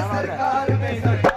सरकार में सरकार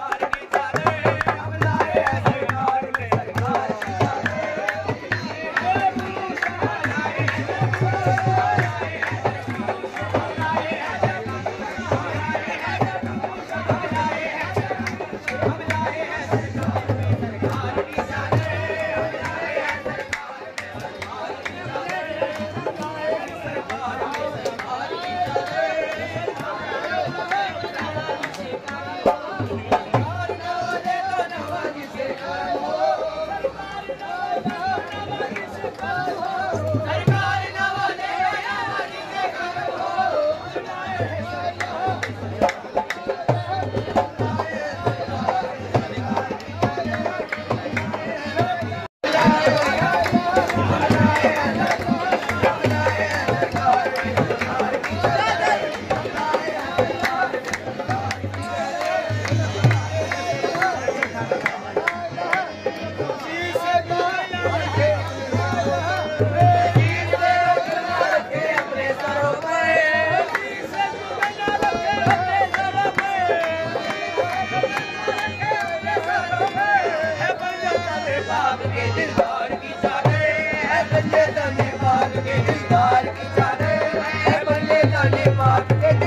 감사합니다. Good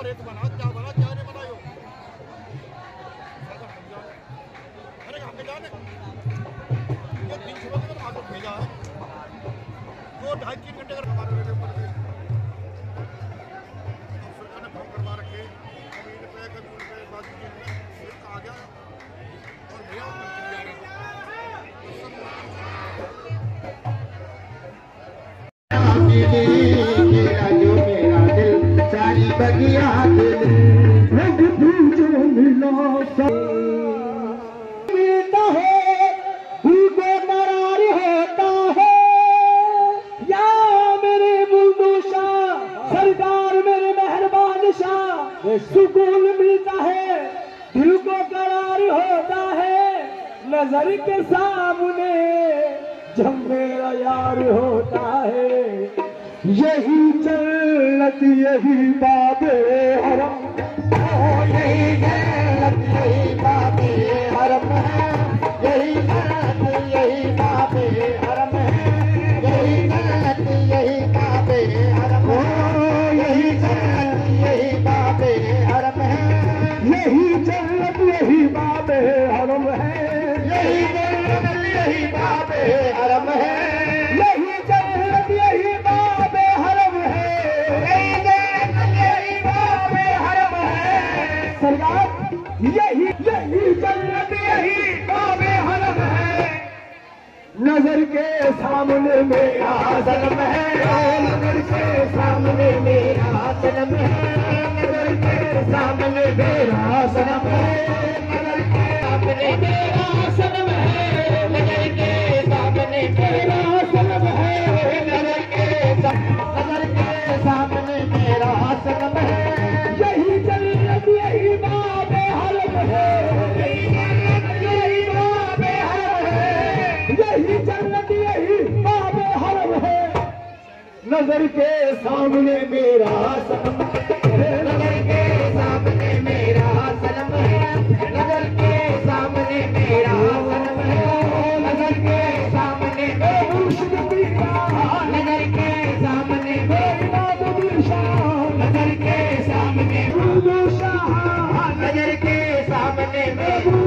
बना पर एक बना, क्या बना, क्या नहीं बनायो? अरे हम जाने? ये तीन सौ तक आगे भेजा है। दो ढाई तीन घंटे का होता है नज़र के सामने, जब मेरा यार होता है। यही जन्नत, यही बाबे हरम। यही जन्नत, यही हरम। है हरम है। यही बाबे हरम है। यही बाबे हरम है। बाबे हरम है। जन्नत यही बाबे हरम है। नजर के सामने मेरा सनम है। नजर के सामने मेरा सनम है। नजर के सामने मेरा नगर के सामने मेरा सलम नगर के सामने मेरा सलम नगर के सामने मेरा सलम नगर के सामने नगर के सामने नगर के सामने नगर के सामने मेरा